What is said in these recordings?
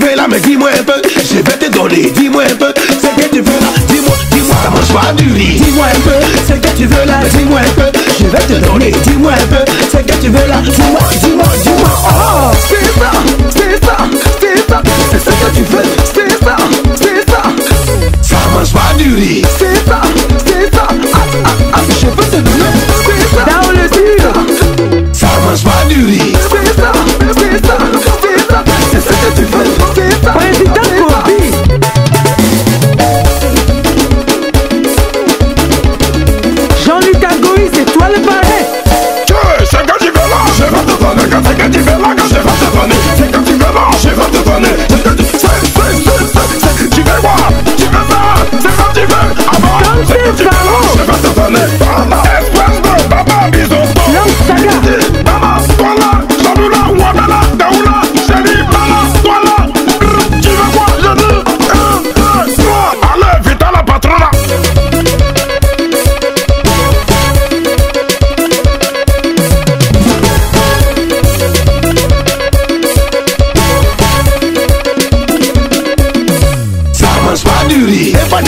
veux là, mais dis-moi un peu. Je vais te donner, dis-moi un peu. C'est que tu veux là, dis-moi, dis-moi. Ça mange pas du riz. Dis-moi un peu. C'est que tu veux là, dis-moi un peu. Je vais te donner, dis-moi un peu. C'est que tu veux là, dis-moi, dis-moi, dis-moi. Oh, c'est ça, c'est ça, c'est ça. C'est ce que tu veux, c'est ça, c'est ça. Ça mange pas du riz.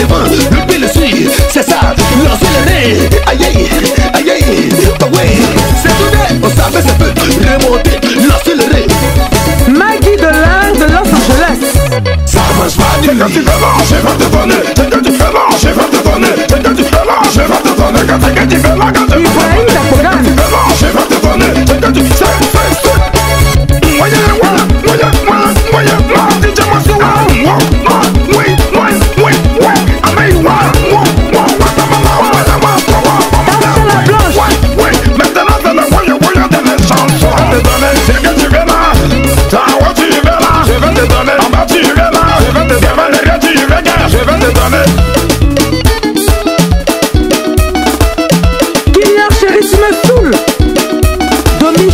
Pas le pied le suit, c'est ça, lancer le nez, aïe aïe, aïe aïe, bah ouais, c'est tout net, on savait ça peut remonter, lancer le nez, Maggie de l'Inde de Los Angeles. ça mange pas du. Quand tu là, je vais te donner, quand tu là, je vais te donner, quand tu là, je vais te donner, quand c'est quand tu là, quand tu Ibrahim Dakogan. tu te donner, c'est quand tu c'est, moyen, voilà,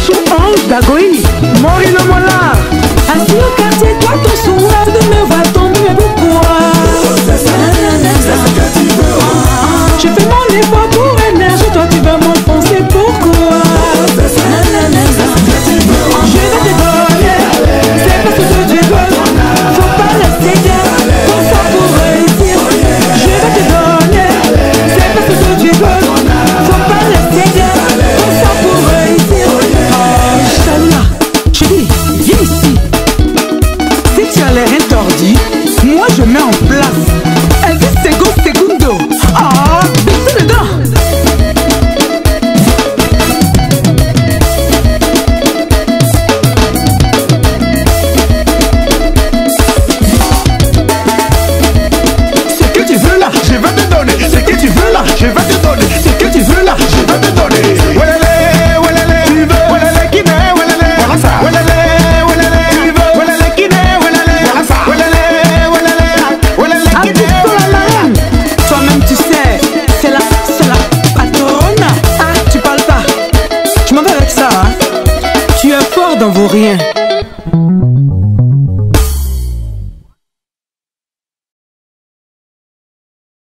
Ange d'Agoï. Morino Mollard. Assis au quartier, toi ton sourire de me voir moi je mets en place. Ah, tu